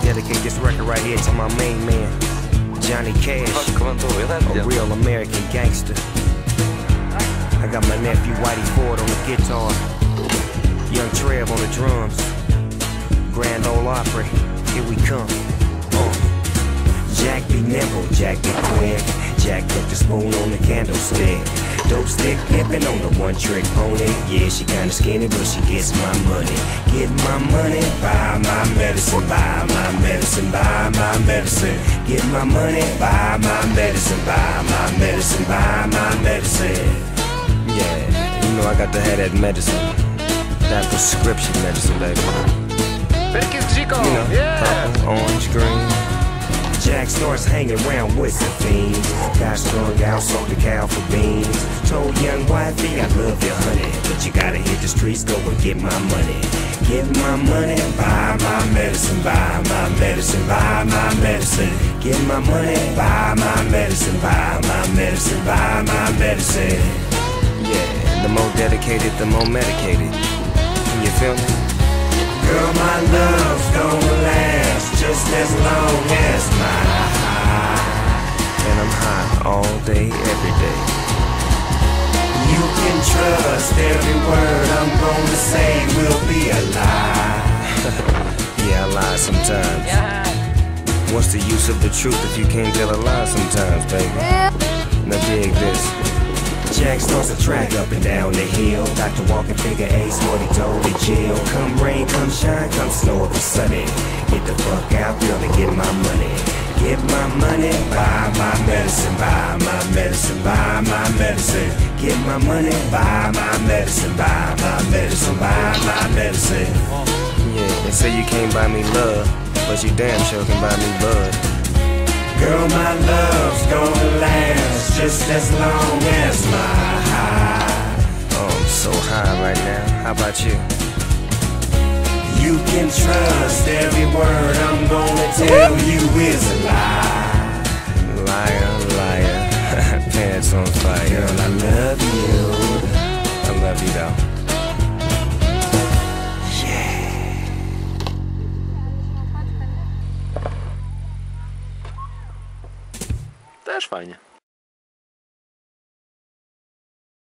dedicate this record right here to my main man, Johnny Cash, a real American gangster. I got my nephew Whitey Ford on the guitar, Young Trev on the drums, Grand Ole Opry, the spoon on the candlestick. Dope stick pimpin' on the one trick pony. Yeah, she kinda skinny, but she gets my money. Get my money, buy my medicine, buy my medicine, buy my medicine. Get my money, buy my medicine, buy my medicine, buy my medicine. Yeah, you know I got to have that medicine. That prescription medicine, baby. Chico, You know, purple, orange. Jack starts hanging around with the fiends. Got strung out, sold the cow for beans. Told young wifey, I love you, honey. But you gotta hit the streets, go and get my money. Get my money, buy my medicine, buy my medicine, buy my medicine. Get my money, buy my medicine, buy my medicine, buy my medicine. Yeah, the more dedicated, the more medicated. You feel me? Girl, my love's gonna last just as long as high. And I'm high all day, every day. You can trust every word I'm gonna say will be a lie. yeah, I lie sometimes. Yeah. What's the use of the truth if you can't tell a lie sometimes, baby? Now dig this. Jack starts a track up and down the hill. Dr. Walker figure ace what he told the jail. Come rain, come snow, if it's sunny. Get the fuck out, girl, and get my money. Get my money, buy my medicine, buy my medicine, buy my medicine. Get my money, buy my medicine, buy my medicine, buy my medicine. Yeah, they say you can't buy me love, but you damn sure can buy me bud. Girl, my love's gonna last just as long as my high. Oh, I'm so high right now. How about you? You can trust every word I'm gonna tell you is a lie. Liar, liar, pants on fire. Girl, I love you. I love you though. Też fajnie.